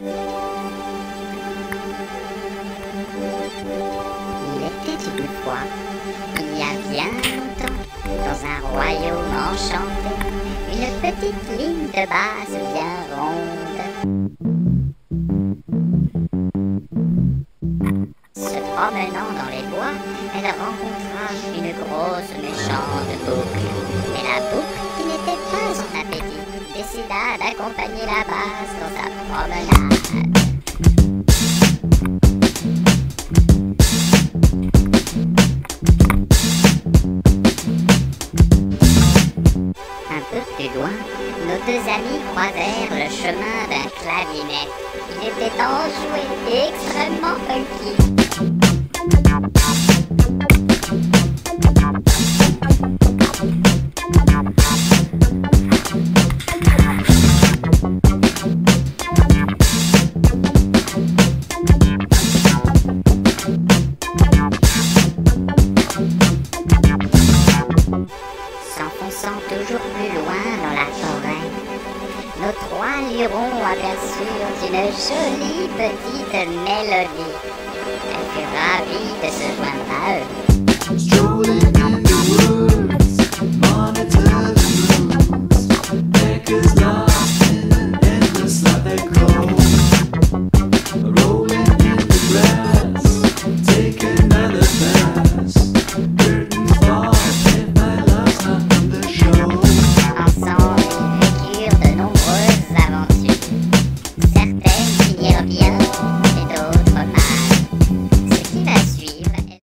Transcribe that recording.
Il était une fois, il y a bien longtemps, dans un royaume enchanté, une petite ligne de base bien ronde. Se promenant dans les bois, elle rencontra une grosse méchante boucle. Décida d'accompagner la base dans sa promenade. Un peu plus loin, nos deux amis croisèrent le chemin d'un clavinet. Il était enjoué et extrêmement funky. s'enfonçant toujours plus loin dans la forêt, nos trois lurons aperçurent une jolie petite mélodie. Elle fut ravie de se joindre à eux.